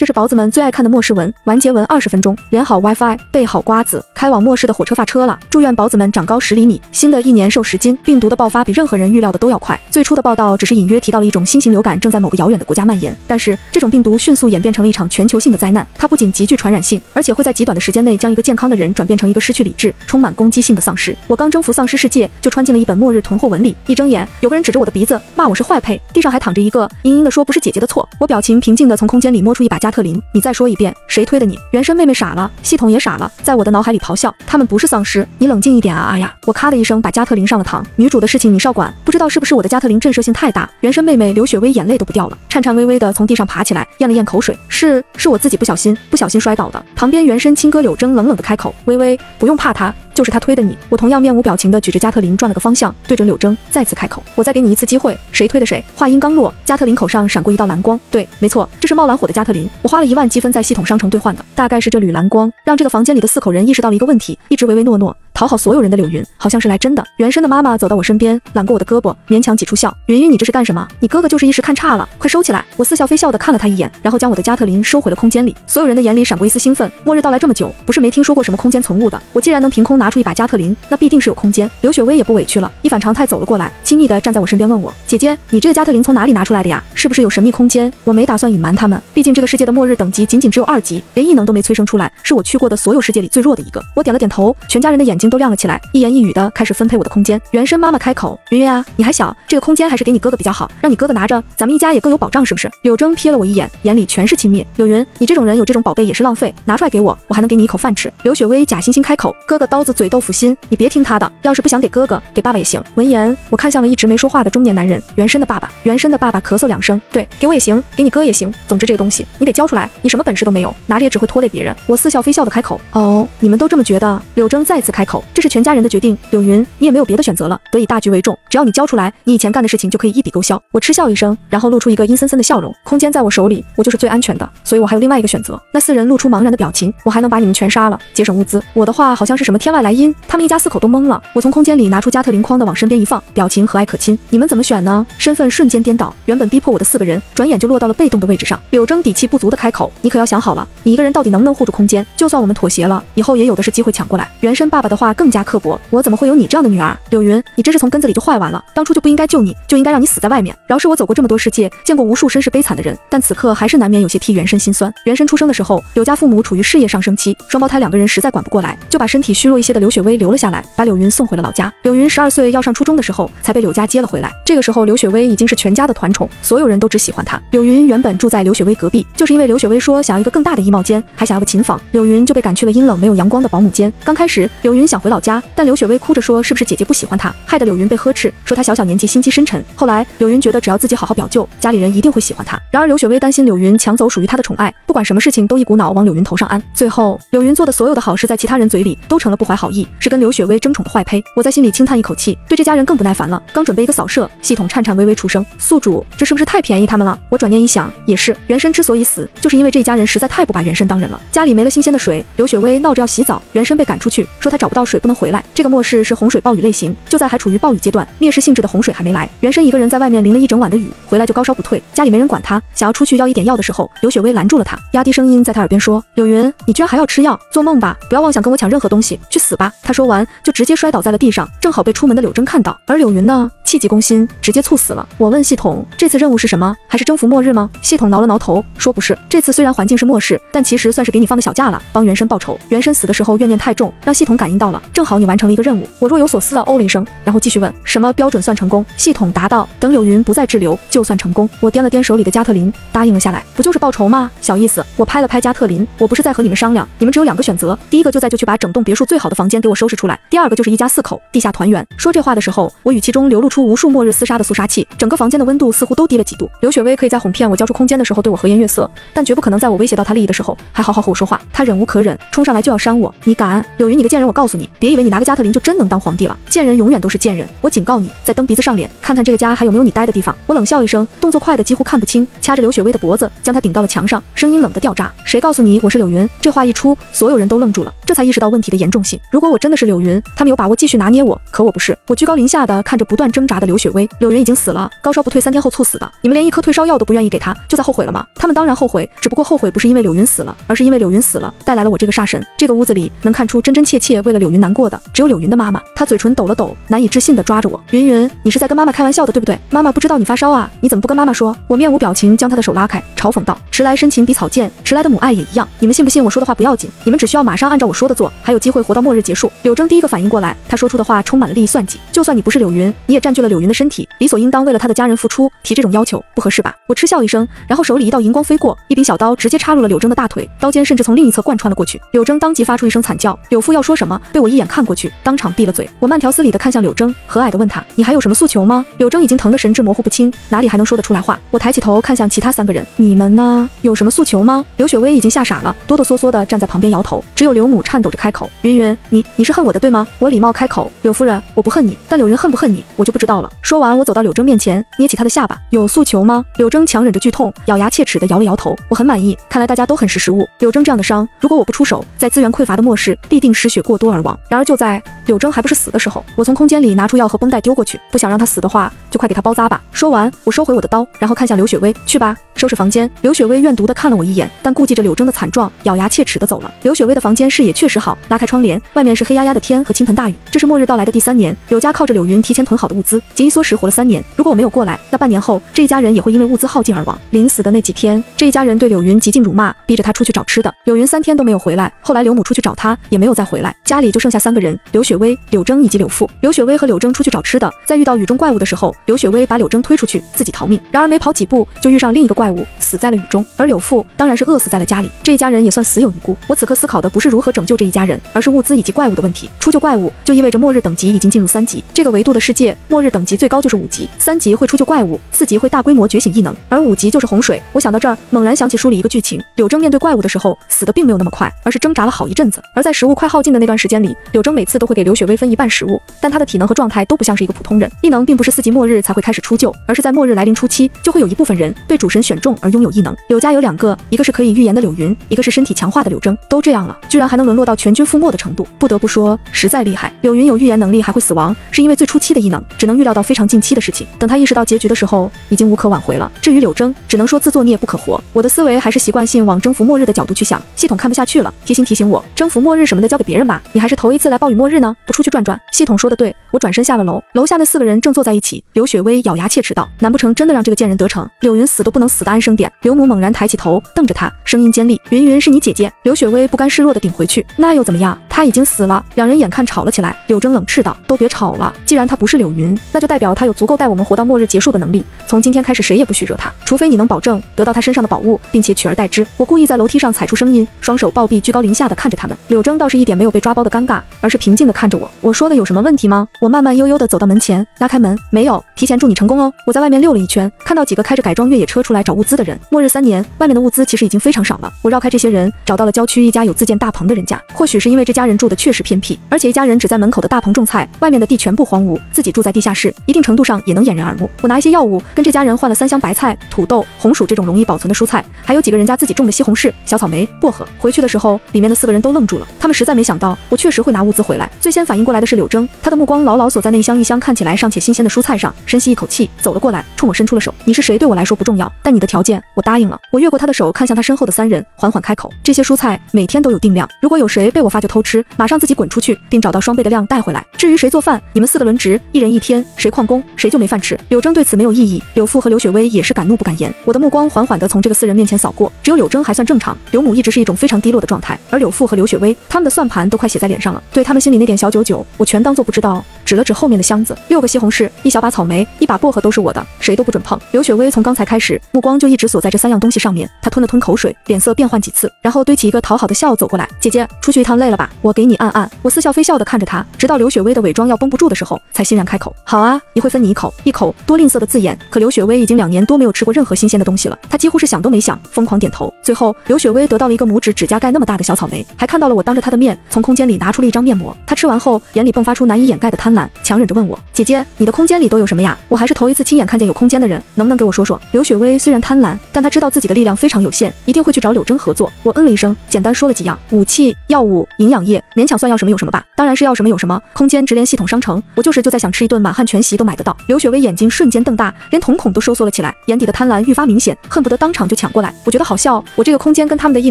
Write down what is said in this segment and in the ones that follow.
这是宝子们最爱看的末世文，完结文二十分钟，连好 WiFi，备好瓜子，开往末世的火车发车了。祝愿宝子们长高十厘米，新的一年瘦十斤。病毒的爆发比任何人预料的都要快。最初的报道只是隐约提到了一种新型流感正在某个遥远的国家蔓延，但是这种病毒迅速演变成了一场全球性的灾难。它不仅极具传染性，而且会在极短的时间内将一个健康的人转变成一个失去理智、充满攻击性的丧尸。我刚征服丧尸世界，就穿进了一本末日囤货文里。一睁眼，有个人指着我的鼻子骂我是坏配，地上还躺着一个，嘤嘤的说不是姐姐的错。我表情平静的从空间里摸出一把加特林，你再说一遍，谁推的你？原生妹妹傻了，系统也傻了，在我的脑海里咆哮，他们不是丧尸，你冷静一点啊！啊呀，我咔的一声把加特林上了膛。女主的事情你少管，不知道是不是我的加特林震慑性太大，原生妹妹刘雪薇眼泪都不掉了，颤颤巍巍的从地上爬起来，咽了咽口水，是是我自己不小心不小心摔倒的。旁边原生亲哥柳峥冷冷的开口，微微不用怕他。就是他推的你，我同样面无表情的举着加特林转了个方向，对准柳峥再次开口，我再给你一次机会，谁推的谁？话音刚落，加特林口上闪过一道蓝光，对，没错，这是冒蓝火的加特林，我花了一万积分在系统商城兑换的，大概是这缕蓝光让这个房间里的四口人意识到了一个问题，一直唯唯诺诺。讨好所有人的柳云，好像是来真的。原生的妈妈走到我身边，揽过我的胳膊，勉强挤出笑。云云，你这是干什么？你哥哥就是一时看差了，快收起来。我似笑非笑的看了他一眼，然后将我的加特林收回了空间里。所有人的眼里闪过一丝兴奋。末日到来这么久，不是没听说过什么空间存物的。我既然能凭空拿出一把加特林，那必定是有空间。刘雪薇也不委屈了，一反常态走了过来，亲昵的站在我身边问我：姐姐，你这个加特林从哪里拿出来的呀？是不是有神秘空间？我没打算隐瞒他们，毕竟这个世界的末日等级仅仅只有二级，连异能都没催生出来，是我去过的所有世界里最弱的一个。我点了点头，全家人的眼睛都亮了起来，一言。一语的开始分配我的空间。原生妈妈开口：“云云啊，你还小，这个空间还是给你哥哥比较好，让你哥哥拿着，咱们一家也更有保障，是不是？”柳峥瞥了我一眼，眼里全是轻蔑。柳云，你这种人有这种宝贝也是浪费，拿出来给我，我还能给你一口饭吃。刘雪薇假惺惺开口：“哥哥刀子嘴豆腐心，你别听他的，要是不想给哥哥，给爸爸也行。”闻言，我看向了一直没说话的中年男人，原生的爸爸。原生的爸爸咳嗽两声：“对，给我也行，给你哥也行。总之这个东西你得交出来，你什么本事都没有，拿着也只会拖累别人。”我似笑非笑的开口：“哦，你们都这么觉得？”柳峥再次开口：“口这是全家人的决定，柳云。”你也没有别的选择了，得以大局为重。只要你交出来，你以前干的事情就可以一笔勾销。我嗤笑一声，然后露出一个阴森森的笑容。空间在我手里，我就是最安全的，所以我还有另外一个选择。那四人露出茫然的表情。我还能把你们全杀了，节省物资。我的话好像是什么天外来音，他们一家四口都懵了。我从空间里拿出加特林框的往身边一放，表情和蔼可亲。你们怎么选呢？身份瞬间颠倒，原本逼迫我的四个人，转眼就落到了被动的位置上。柳峥底气不足的开口：“你可要想好了，你一个人到底能不能护住空间？就算我们妥协了，以后也有的是机会抢过来。”原身爸爸的话更加刻薄：“我怎么会有你这样的女儿？”柳云。你真是从根子里就坏完了，当初就不应该救你，就应该让你死在外面。饶是我走过这么多世界，见过无数身世悲惨的人，但此刻还是难免有些替原身心酸。原身出生的时候，柳家父母处于事业上升期，双胞胎两个人实在管不过来，就把身体虚弱一些的刘雪薇留了下来，把柳云送回了老家。柳云十二岁要上初中的时候，才被柳家接了回来。这个时候，刘雪薇已经是全家的团宠，所有人都只喜欢她。柳云原本住在刘雪薇隔壁，就是因为刘雪薇说想要一个更大的衣帽间，还想要个琴房，柳云就被赶去了阴冷没有阳光的保姆间。刚开始，柳云想回老家，但刘雪薇哭着说是不是姐姐不喜欢她，害得柳云被呵斥。说她小小年纪心机深沉。后来柳云觉得只要自己好好表舅，家里人一定会喜欢她。然而刘雪薇担心柳云抢走属于她的宠爱，不管什么事情都一股脑往柳云头上安。最后柳云做的所有的好事，在其他人嘴里都成了不怀好意，是跟刘雪薇争宠的坏胚。我在心里轻叹一口气，对这家人更不耐烦了。刚准备一个扫射，系统颤颤巍巍出声：“宿主，这是不是太便宜他们了？”我转念一想，也是。原身之所以死，就是因为这一家人实在太不把原身当人了。家里没了新鲜的水，刘雪薇闹着要洗澡，原身被赶出去，说他找不到水不能回来。这个末世是洪水暴雨类型，就在还处于暴雨阶段，灭世性质的洪水还没来，原身一个人在外面淋了一整晚的雨，回来就高烧不退，家里没人管他，想要出去要一点药的时候，刘雪薇拦住了他，压低声音在他耳边说：“柳云，你居然还要吃药？做梦吧！不要妄想跟我抢任何东西，去死吧！”他说完就直接摔倒在了地上，正好被出门的柳真看到，而柳云呢，气急攻心，直接猝死了。我问系统，这次任务是什么？还是征服末日吗？系统挠了挠头，说不是，这次虽然环境是末世，但其实算是给你放的小假了，帮原身报仇。原身死的时候怨念太重，让系统感应到了，正好你完成了一个任务。我若有所思的哦了一声，然后继续问，什么标准算成功？系统答道：等柳云不再滞留，就算成功。我掂了掂手里的加特林，答应了下来。不就是报仇吗？小意思。我拍了拍加特林，我不是在和你们商量，你们只有两个选择，第一个就在就去把整栋别墅最好的房间给我收拾出来，第二个就是一家四口地下团圆。说这话的时候，我语气中流露出无数末日厮杀的肃杀气，整个房间的温度似乎都低了几度。刘雪薇可以在哄骗我交出空间的时候对我和颜悦色，但绝不可能在我威胁到她利益的时候还好好和我说话。她忍无可忍，冲上来就要扇我。你敢？柳云，你个贱人，我告诉你。你，别以为你拿个加特林就真能当皇帝了。贱人永远都是贱人，我警告你，再蹬鼻子上脸，看看这个家还有没有你待的地方。我冷笑一声，动作快的几乎看不清，掐着刘雪薇的脖子，将她顶到了墙上，声音冷得掉渣。谁告诉你我是柳云？这话一出，所有人都愣住了，这才意识到问题的严重性。如果我真的是柳云，他们有把握继续拿捏我，可我不是。我居高临下的看着不断挣扎的刘雪薇，柳云已经死了，高烧不退，三天后猝死的。你们连一颗退烧药都不愿意给他，就在后悔了吗？他们当然后悔，只不过后悔不是因为柳云死了，而是因为柳云死了带来了我这个煞神。这个屋子里能看出真真切切为了柳云难过的，只有柳云的妈妈。她嘴唇抖了抖，难以置信的抓着我。云云，你是在跟妈妈开玩笑的，对不对？妈妈不知道你发烧啊，你怎么不跟妈妈说？我面无表情将她的手拉开，嘲讽道：迟来深情比草贱，迟来的母爱也一样。你们信不信我说的话不要紧，你们只需要马上按照我说的做，还有机会活到末日结束。柳峥第一个反应过来，他说出的话充满了利益算计。就算你不是柳云，你也占据了柳云的身体，理所应当为了他的家人付出，提这种要求不合适吧？我嗤笑一声，然后手里一道银光飞过，一柄小刀直接插入了柳峥的大腿，刀尖甚至从另一侧贯穿了过去。柳峥当即发出一声惨叫，柳父要说什么，被我一眼看过去，当场闭了嘴。我慢条斯理地看向柳峥，和蔼地问他：“你还有什么诉求吗？”柳峥已经疼得神志模糊不清，哪里还能说得出来话？我抬起头看向其他三个人，你们呢？有什么诉求吗？刘雪薇已经吓傻了，哆哆嗦嗦地站在旁边摇头，只有刘母颤抖着开口：“云云，你你是恨我的对吗？”我礼貌开口：“柳夫人，我不恨你，但柳云恨不恨你，我就不知道了。”说完，我走到柳峥面前，捏起他的下巴：“有诉求吗？”柳峥强忍着剧痛，咬牙切齿地摇了摇头：“我很满意，看来大家都很识时务。”柳峥这样的伤，如果我不出手，在资源匮乏的末世，必定失血过多而亡。然而就在柳峥还不是死的时候，我从空间里拿出药和绷带丢过去，不想让他死的话，就快给他包扎吧。说完，我收回我的刀，然后看向刘雪薇：“去吧，收拾房间。”刘雪薇怨毒地看了我一眼，但顾忌着柳峥的惨状，咬牙切齿地走了。刘雪薇的房间视野确实好，拉开窗帘，外面是黑压压的天和倾盆大雨。这是末日到来的第三年，柳家靠着柳云提前囤好的物资，节衣缩食活了三年。如果我没有过来，那半年后这一家人也会因为物资耗尽而亡。临死的那几天，这一家人对柳云极尽辱骂，逼着他出去找吃的。柳云三天都没有回来，后来柳母出去找他，也没有再回来，家里就剩下三个人：刘雪薇、柳峥以及柳父。刘雪薇和柳峥出去找吃的，在遇到雨中怪物的时候，刘雪薇把柳峥推出去，自己逃命。然而没跑几步，就遇上另一个怪物，死在了雨中。而柳父当然是饿死在了家里。这一家人也算死有余辜。我此刻思考的不是如何拯救这一家人，而是物资以及怪物的问题。出救怪物就意味着末日等级已经进入三级。这个维度的世界，末日等级最高就是五级，三级会出救怪物，四级会大规模觉醒异能，而五级就是洪水。我想到这儿，猛然想起书里一个剧情：柳峥面对怪物的时候，死的并没有那么快，而是挣扎了好一阵子。而在食物快耗尽的那段时间里，柳峥每次都会给刘雪薇分一半食物，但他的体能和状态都不像是一个普通人。异能并不是四级末日才会开始出救，而是在末日来临初期，就会有一部分人被主神选中而拥有异能。柳家有两个，一个是可以预言的柳云，一个是身体强化的柳峥。都这样了，居然还能沦落到全军覆没的程度，不得不说实在厉害。柳云有预言能力还会死亡，是因为最初期的异能只能预料到非常近期的事情，等他意识到结局的时候，已经无可挽回了。至于柳峥，只能说自作孽不可活。我的思维还是习惯性往征服末日的角度去想，系统看不下去了，提醒提醒我，征服末日什么的交给别人吧，你还是头一次来暴雨末日呢，不出去转转。系统说的对，我转身下了楼，楼下那四个人正坐在一起。刘雪薇咬牙切齿道：“难不成真的让这个贱人得逞？柳云死都不能死的安生点。”刘母猛然抬起头，瞪着他，声音尖利：“云云是你姐姐。”刘雪薇不甘示弱的顶回去：“那又怎么样？她已经死了。”两人眼看吵了起来，柳峥冷斥道：“都别吵了，既然她不是柳云，那就代表她有足够带我们活到末日结束的能力。从今天开始，谁也不许惹她，除非你能保证得到她身上的宝物，并且取而代之。”我故意在楼梯上踩出声音，双手抱臂，居高临下的看着他们。柳峥倒是一点没有被抓包的尴尴尬，而是平静地看着我。我说的有什么问题吗？我慢慢悠悠地走到门前，拉开门，没有。提前祝你成功哦。我在外面溜了一圈，看到几个开着改装越野车出来找物资的人。末日三年，外面的物资其实已经非常少了。我绕开这些人，找到了郊区一家有自建大棚的人家。或许是因为这家人住的确实偏僻，而且一家人只在门口的大棚种菜，外面的地全部荒芜，自己住在地下室，一定程度上也能掩人耳目。我拿一些药物跟这家人换了三箱白菜、土豆、红薯这种容易保存的蔬菜，还有几个人家自己种的西红柿、小草莓、薄荷。回去的时候，里面的四个人都愣住了，他们实在没想到我确实会拿物资回来。最先反应过来的是柳峥，他的目光牢牢锁在那一箱一箱看起来尚且新鲜的蔬菜上，深吸一口气，走了过来，冲我伸出了手。你是谁对我来说不重要，但你的条件我答应了。我越过他的手，看向他身后的三人，缓缓开口：这些蔬菜每天都有定量，如果有谁被我发就偷吃，马上自己滚出去，并找到双倍的量带回来。至于谁做饭，你们四个轮值，一人一天，谁旷工谁就没饭吃。柳峥对此没有异议，柳父和刘雪薇也是敢怒不敢言。我的目光缓缓地从这个四人面前扫过，只有柳峥还算正常，柳母一直是一种非常低落的状态，而柳父和刘雪薇他们的算盘都快写在脸上了，对他们心里那点小九九，我全当做不知道。指了指后面的箱子，六个西红柿，一小把草莓，一把薄荷都是我的，谁都不准碰。刘雪薇从刚才开始，目光就一直锁在这三样东西上面。她吞了吞口水，脸色变换几次，然后堆起一个讨好的笑走过来。姐姐，出去一趟累了吧？我给你按按。我似笑非笑的看着她，直到刘雪薇的伪装要绷不住的时候，才欣然开口。好啊，一会分你一口，一口多吝啬的字眼。可刘雪薇已经两年多没有吃过任何新鲜的东西了，她几乎是想都没想，疯狂点头。最后，刘雪薇得到了一个拇指指甲盖那么大的小草莓，还看到了我当着她的面从空间里拿拿出了一张面膜。她吃完后，眼里迸发出难以掩盖的贪婪，强忍着问我：“姐姐，你的空间里都有什么呀？”我还是头一次亲眼看见有空间的人，能不能给我说说？刘雪薇虽然贪婪，但她知道自己的力量非常有限，一定会去找柳真合作。我嗯了一声，简单说了几样：武器、药物、营养液，勉强算要什么有什么吧。当然是要什么有什么。空间直连系统商城，我就是就在想吃一顿满汉全席都买得到。刘雪薇眼睛瞬间瞪大，连瞳孔都收缩了起来，眼底的贪婪愈发明显，恨不得当场就抢过来。我觉得好笑，我这个空间跟他们的异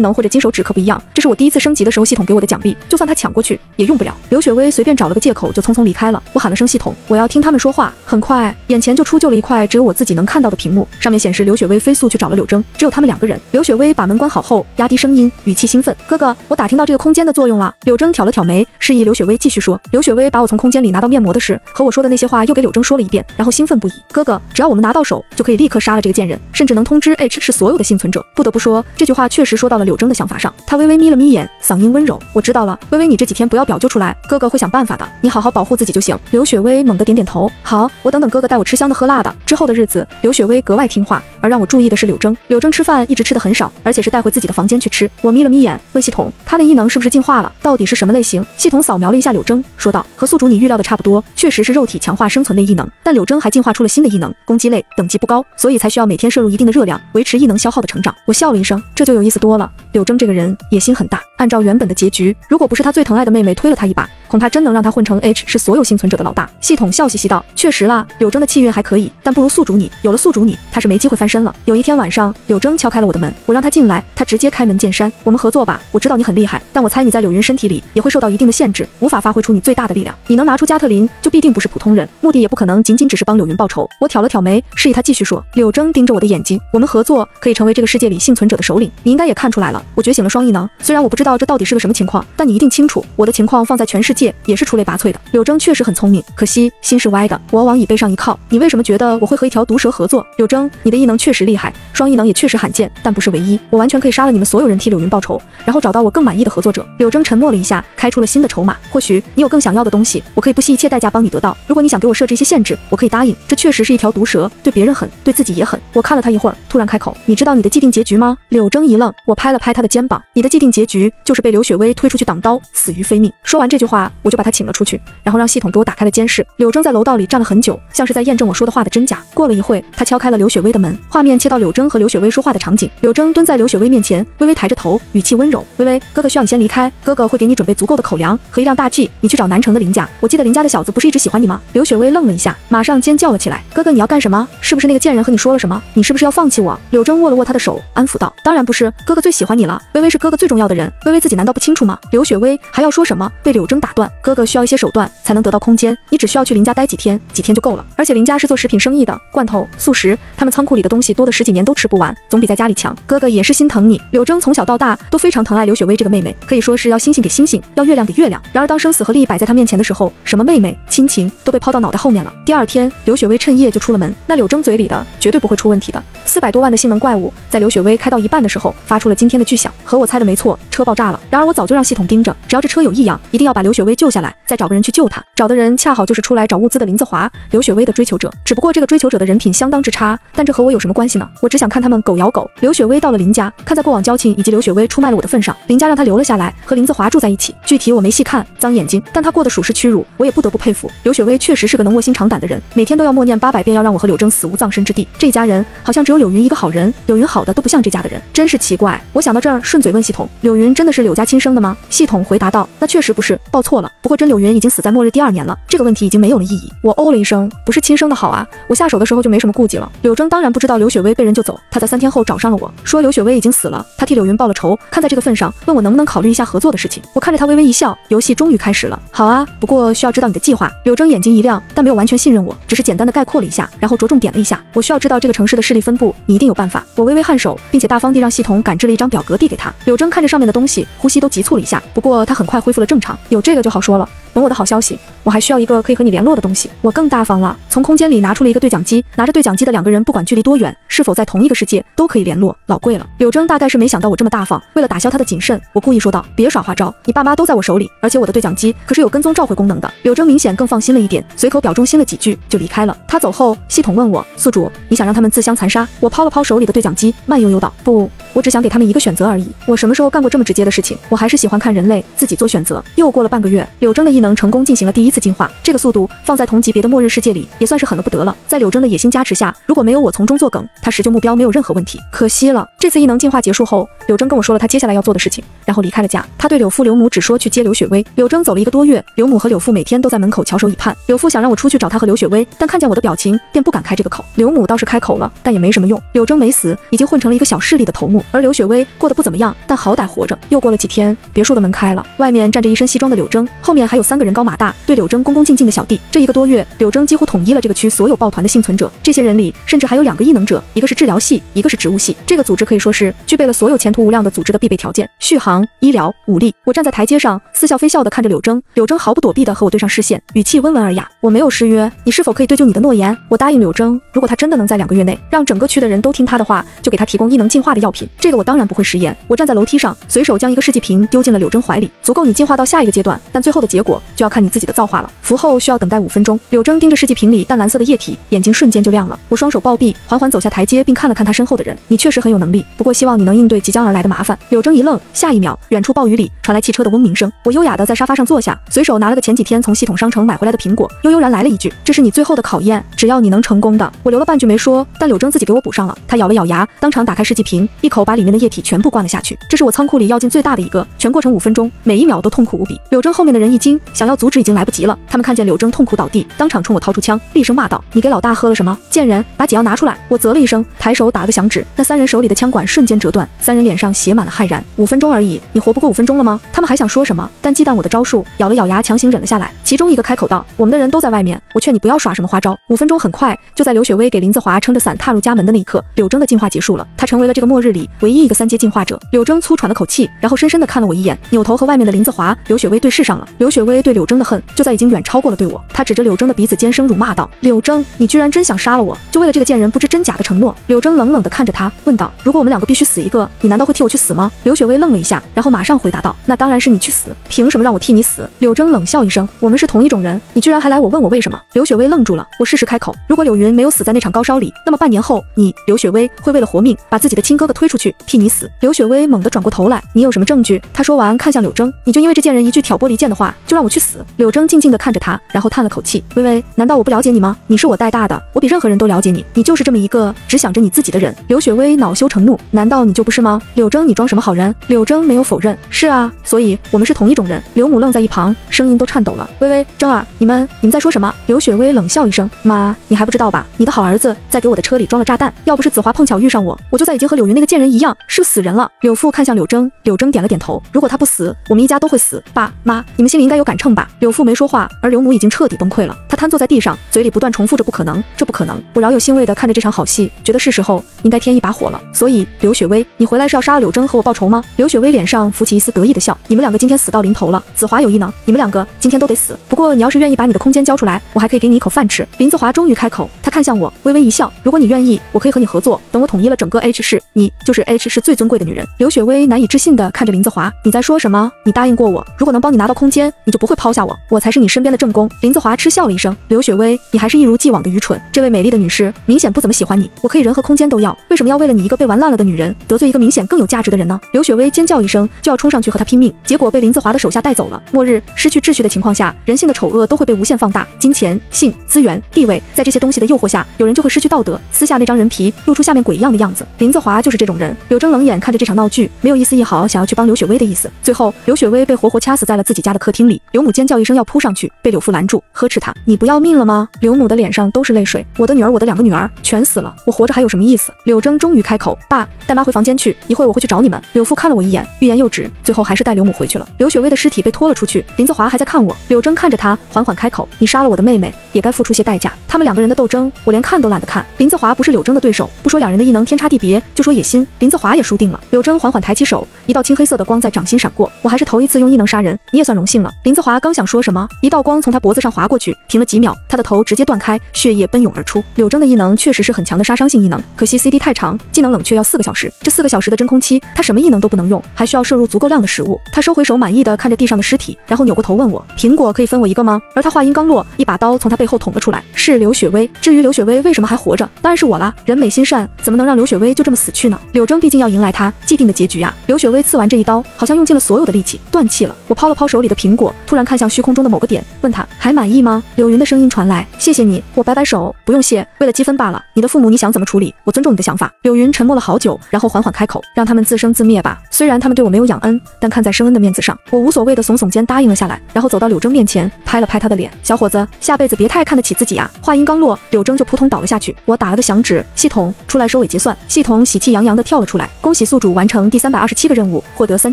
能或者金手指可不一样，这是我第一次升级的时候系统给我的奖励，就算他抢过过去也用不了。刘雪薇随便找了个借口就匆匆离开了。我喊了声系统，我要听他们说话。很快，眼前就出就了一块只有我自己能看到的屏幕，上面显示刘雪薇飞速去找了柳峥，只有他们两个人。刘雪薇把门关好后，压低声音，语气兴奋：“哥哥，我打听到这个空间的作用了。”柳峥挑了挑眉，示意刘雪薇继续说。刘雪薇把我从空间里拿到面膜的事和我说的那些话又给柳峥说了一遍，然后兴奋不已：“哥哥，只要我们拿到手，就可以立刻杀了这个贱人，甚至能通知 H 市所有的幸存者。”不得不说，这句话确实说到了柳峥的想法上。他微微眯了眯眼，嗓音温柔：“我知道了，微微，你这几天不要表就出来，哥哥会想办法的。你好好保护自己就行。”刘雪薇猛地点点头：“好，我等等哥哥带我吃香的喝辣的。”之后的日子，刘雪薇格外听话，而让我注意的是柳峥。柳峥吃饭一直吃的很少，而且是带回自己的房间去吃。我眯了眯眼，问系统：“他的异能是不是进化了？到底是什么类型？”系统扫描了一下柳峥，说道：“和宿主你预料的差不多，确实是肉体强化生存类异能。但柳峥还进化出了新的异能，攻击类，等级不高，所以才需要每天摄入一定的热量，维持异能消耗的成长。”我笑了一声，这就有意思多了。柳峥这个人野心很大，按照原本的结局，如果不是他最疼爱的妹妹推了他一把，恐怕真能让他混成 H 是所有幸存者的老大。系统笑嘻嘻道：“确实啦，柳铮的气运还可以，但不如宿主你。有了宿主你，他是没机会翻身了。”有一天晚上，柳铮敲开了我的门，我让他进来，他直接开门见山：“我们合作吧，我知道你很厉害，但我猜你在柳云身体里也会受到一定的限制，无法发挥出你最大的力量。你能拿出加特林，就必定不是普通人，目的也不可能仅仅只是帮柳云报仇。”我挑了挑眉，示意他继续说。柳铮盯着我的眼睛：“我们合作可以成为这个世界里幸存者的首领。你应该也看出来了，我觉醒了双异能。虽然我不知道这到底是个什么情况，但你一定清楚，我的情况放在全世界也是出类拔萃的。”柳峥确实很聪明，可惜心是歪的。我往椅背上一靠，你为什么觉得我会和一条毒蛇合作？柳峥，你的异能确实厉害，双异能也确实罕见，但不是唯一。我完全可以杀了你们所有人，替柳云报仇，然后找到我更满意的合作者。柳峥沉默了一下，开出了新的筹码。或许你有更想要的东西，我可以不惜一切代价帮你得到。如果你想给我设置一些限制，我可以答应。这确实是一条毒蛇，对别人狠，对自己也狠。我看了他一会儿，突然开口：“你知道你的既定结局吗？”柳峥一愣，我拍了拍他的肩膀：“你的既定结局就是被刘雪薇推出去挡刀，死于非命。”说完这句话，我就把他请了出去，然后让系统给我打开了监视。柳铮在楼道里站了很久，像是在验证我说的话的真假。过了一会，他敲开了刘雪薇的门，画面切到柳铮和刘雪薇说话的场景。柳铮蹲在刘雪薇面前，微微抬着头，语气温柔：“微微，哥哥需要你先离开，哥哥会给你准备足够的口粮和一辆大 G，你去找南城的林家。我记得林家的小子不是一直喜欢你吗？”刘雪薇愣了一下，马上尖叫了起来：“哥哥，你要干什么？是不是那个贱人和你说了什么？你是不是要放弃我？”柳铮握了握他的手，安抚道：“当然不是，哥哥最喜欢你了。微微是哥哥最重要的人，微微自己难道不清楚吗？”刘雪薇还要说什么，被柳铮打断：“哥哥需要一些手段才能得到空间，你只需要去林家待几天，几天就够了。而且林家是做食品生意的，罐头、速食，他们仓库里的东西多的十几年都吃不完，总比在家里强。哥哥也是心疼你。”柳峥从小到大都非常疼爱刘雪薇这个妹妹，可以说是要星星给星星，要月亮给月亮。然而当生死和利益摆在他面前的时候，什么妹妹、亲情都被抛到脑袋后面了。第二天，刘雪薇趁夜就出了门，那柳峥嘴里的绝对不会出问题的。四百多万的性能怪物，在刘雪薇开到一半的时候，发出了惊天的巨响，和我猜的没错，车爆炸了。然而我早就让系统盯着，只要这车有异样，一定要把刘雪薇救下来，再找个人去救他。找的人恰好就是出来找物资的林子华，刘雪薇的追求者。只不过这个追求者的人品相当之差，但这和我有什么关系呢？我只想看他们狗咬狗。刘雪薇到了林家，看在过往交情以及刘雪薇出卖了我的份上，林家让她留了下来，和林子华住在一起。具体我没细看，脏眼睛，但他过得属实屈辱，我也不得不佩服。刘雪薇确实是个能卧薪尝胆的人，每天都要默念八百遍，要让我和柳峥死无葬身之地。这一家人好像只有柳云一个好人，柳云好的都不像这家的人，真是奇怪。我想到这儿，顺嘴问系统：柳云真的是柳家亲生的吗？系统回答道：那确实不是，报错错了。不过真柳云已经死在末日第二年了，这个问题已经没有了意义。我哦了一声，不是亲生的好啊。我下手的时候就没什么顾忌了。柳峥当然不知道刘雪薇被人救走，他在三天后找上了我，说刘雪薇已经死了，他替柳云报了仇，看在这个份上，问我能不能考虑一下合作的事情。我看着他微微一笑，游戏终于开始了。好啊，不过需要知道你的计划。柳峥眼睛一亮，但没有完全信任我，只是简单的概括了一下，然后着重点了一下。我需要知道这个城市的势力分布，你一定有办法。我微微颔首，并且大方地让系统感知了一张表格递给他。柳峥看着上面的东西，呼吸都急促了一下，不过他很快恢复了正常。有这个就好说了。等我的好消息。我还需要一个可以和你联络的东西。我更大方了，从空间里拿出了一个对讲机。拿着对讲机的两个人，不管距离多远，是否在同一个世界，都可以联络。老贵了。柳峥大概是没想到我这么大方，为了打消他的谨慎，我故意说道：“别耍花招，你爸妈都在我手里，而且我的对讲机可是有跟踪召回功能的。”柳峥明显更放心了一点，随口表忠心了几句就离开了。他走后，系统问我：“宿主，你想让他们自相残杀？”我抛了抛手里的对讲机，慢悠悠道：“不，我只想给他们一个选择而已。我什么时候干过这么直接的事情？我还是喜欢看人类自己做选择。”又过了半个，月柳峥的异能成功进行了第一次进化，这个速度放在同级别的末日世界里也算是狠了不得了。在柳峥的野心加持下，如果没有我从中作梗，他实就目标没有任何问题。可惜了，这次异能进化结束后，柳峥跟我说了他接下来要做的事情，然后离开了家。他对柳父、柳母只说去接柳雪薇。柳峥走了一个多月，柳母和柳父每天都在门口翘首以盼。柳父想让我出去找他和柳雪薇，但看见我的表情，便不敢开这个口。柳母倒是开口了，但也没什么用。柳峥没死，已经混成了一个小势力的头目，而柳雪薇过得不怎么样，但好歹活着。又过了几天，别墅的门开了，外面站着一身西装的柳峥后面还有三个人高马大，对柳峥恭恭敬敬的小弟。这一个多月，柳峥几乎统一了这个区所有抱团的幸存者。这些人里，甚至还有两个异能者，一个是治疗系，一个是植物系。这个组织可以说是具备了所有前途无量的组织的必备条件：续航、医疗、武力。我站在台阶上，似笑非笑地看着柳峥。柳峥毫不躲避地和我对上视线，语气温文尔雅：“我没有失约，你是否可以对就你的诺言？”我答应柳峥，如果他真的能在两个月内让整个区的人都听他的话，就给他提供异能进化的药品。这个我当然不会食言。我站在楼梯上，随手将一个试剂瓶丢进了柳峥怀里，足够你进化到下一个阶段，但最后的结果就要看你自己的造化了。服后需要等待五分钟。柳峥盯着试剂瓶里淡蓝色的液体，眼睛瞬间就亮了。我双手抱臂，缓缓走下台阶，并看了看他身后的人。你确实很有能力，不过希望你能应对即将而来的麻烦。柳峥一愣，下一秒，远处暴雨里传来汽车的嗡鸣声。我优雅的在沙发上坐下，随手拿了个前几天从系统商城买回来的苹果，悠悠然来了一句：“这是你最后的考验，只要你能成功的。”我留了半句没说，但柳峥自己给我补上了。他咬了咬牙，当场打开试剂瓶，一口把里面的液体全部灌了下去。这是我仓库里药劲最大的一个，全过程五分钟，每一秒都痛苦无比。柳铮后面的人一惊，想要阻止已经来不及了。他们看见柳峥痛苦倒地，当场冲我掏出枪，厉声骂道：“你给老大喝了什么？贱人，把解药拿出来！”我啧了一声，抬手打了个响指，那三人手里的枪管瞬间折断，三人脸上写满了骇然。五分钟而已，你活不过五分钟了吗？他们还想说什么，但忌惮我的招数，咬了咬牙，强行忍了下来。其中一个开口道：“我们的人都在外面，我劝你不要耍什么花招。”五分钟很快，就在刘雪薇给林子华撑着伞踏入家门的那一刻，柳峥的进化结束了，他成为了这个末日里唯一一个三阶进化者。柳峥粗喘了口气，然后深深的看了我一眼，扭头和外面的林子华、刘雪薇对视上上了。刘雪薇对柳峥的恨，就在已经远超过了对我。她指着柳峥的鼻子尖声辱骂道：“柳峥，你居然真想杀了我，就为了这个贱人不知真假的承诺？”柳峥冷冷的看着他，问道：“如果我们两个必须死一个，你难道会替我去死吗？”刘雪薇愣了一下，然后马上回答道：“那当然是你去死，凭什么让我替你死？”柳峥冷笑一声：“我们是同一种人，你居然还来我问我为什么？”刘雪薇愣住了，我适时开口：“如果柳云没有死在那场高烧里，那么半年后，你刘雪薇会为了活命把自己的亲哥哥推出去替你死。”刘雪薇猛地转过头来：“你有什么证据？”他说完，看向柳峥：“你就因为这贱人一句挑拨离见的话，就让我去死？”柳峥静静地看着他，然后叹了口气：“微微，难道我不了解你吗？你是我带大的，我比任何人都了解你，你就是这么一个只想着你自己的人。”刘雪薇恼羞成怒：“难道你就不是吗？”柳峥，你装什么好人？柳峥没有否认：“是啊，所以我们是同一种人。”刘母愣在一旁，声音都颤抖了：“微微，峥儿，你们你们在说什么？”刘雪薇冷笑一声：“妈，你还不知道吧？你的好儿子在给我的车里装了炸弹，要不是子华碰巧遇上我，我就在已经和柳云那个贱人一样，是死人了。”柳父看向柳峥，柳峥点了点头：“如果他不死，我们一家都会死。爸妈，你们心里应该有杆秤吧？”柳父没说话，而柳母已经彻底崩溃了，她瘫坐在地上，嘴里不断重复着：“不可能，这不可能。”我饶有兴味地看着这场好戏，觉得是时候应该添一把火了。所以，刘雪薇，你回来是要杀了柳峥和我报仇吗？刘雪薇脸上浮起一丝得意的笑：“你们两个今天死到临头了，子华有异能，你们两个今天都得死。不过你要是愿意把你的空间交出来，我还可以给你一口饭吃。”林子华终于开口，他看向我，微微一笑：“如果你愿意，我可以和你合作。等我统一了整个 H 市，你就是 H 市最尊贵的女人。”刘雪薇难以置信地看着林子华：“你在说什么？你答应过我，如果能帮你拿到空间，你就不会抛下我，我才是你身边的正宫。”林子华嗤笑了一声：“刘雪薇，你还是一如既往的愚蠢。这位美丽的女士明显不怎么喜欢你，我可以人和空间都要，为什么要为了你一个被玩烂了的女人，得罪一个明显更有价值的人呢？”刘雪薇尖叫一声，就要冲上去和他拼命，结果被林子华的手下带走了。末日失去秩序的情况下，人性的丑恶都会被无限放大，金钱、性、资源、地位，在这些东西的诱惑下，有人就会失去道德，撕下那张人皮，露出下面鬼一样的样子。林子华就是这种人。柳铮冷眼看着这场闹剧，没有一丝一毫想要去帮刘雪薇的意思。最后，刘雪薇被活活掐死在了自己家的客厅里。刘母尖叫一声要扑上去，被柳父拦住，呵斥他：“你不要命了吗？”刘母的脸上都是泪水。我的女儿，我的两个女儿全死了，我活着还有什么意思？柳峥终于开口：“爸，带妈回房间去，一会儿我会去找你们。”柳父看了我一眼，欲言又止，最后还是带刘母。回去了。刘雪薇的尸体被拖了出去，林子华还在看我。柳峥看着他，缓缓开口：“你杀了我的妹妹，也该付出些代价。”他们两个人的斗争，我连看都懒得看。林子华不是柳峥的对手，不说两人的异能天差地别，就说野心，林子华也输定了。柳峥缓缓抬起手，一道青黑色的光在掌心闪过。我还是头一次用异能杀人，你也算荣幸了。林子华刚想说什么，一道光从他脖子上划过去，停了几秒，他的头直接断开，血液奔涌而出。柳峥的异能确实是很强的杀伤性异能，可惜 CD 太长，技能冷却要四个小时。这四个小时的真空期，他什么异能都不能用，还需要摄入足够量的食物。他收回手，满意的看着地上的尸体，然后扭过头问我：“苹果可以分我一个吗？”而他话音刚落，一把刀从他背后捅了出来，是刘雪薇。至于刘雪薇为什么还活着，当然是我啦。人美心善，怎么能让刘雪薇就这么死去呢？柳峥毕竟要迎来他既定的结局啊。刘雪薇刺完这一刀，好像用尽了所有的力气，断气了。我抛了抛手手里的苹果，突然看向虚空中的某个点，问他还满意吗？柳云的声音传来：“谢谢你。”我摆摆手：“不用谢，为了积分罢了。你的父母你想怎么处理？我尊重你的想法。”柳云沉默了好久，然后缓缓开口：“让他们自生自灭吧。虽然他们对我没有养恩，但看在生恩的面子上，我无所谓的耸耸肩答应了下来，然后走到柳铮面前，拍了拍他的脸：“小伙子，下辈子别太看得起自己啊！”话音刚落，柳峥就扑通倒了下去。我打了个响指，系统出来收尾结算。系统喜气洋洋的跳了出来：“恭喜宿主完成第三百二十七个任务，获得三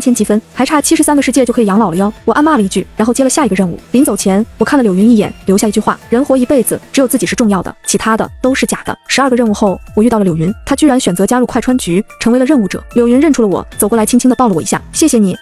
千积分，还差七十三个世界就可以养老了哟。”我暗骂了一句，然后接了下一个任务。临走前，我看了柳云一眼，留下一句话：“人活一辈子，只有自己是重要的，其他的都是假的。”十二个任务后，我遇到了柳云，她居然选择加入快穿局，成为了任务者。柳云认出了我，走过来轻轻的抱了我一下：“谢谢你。”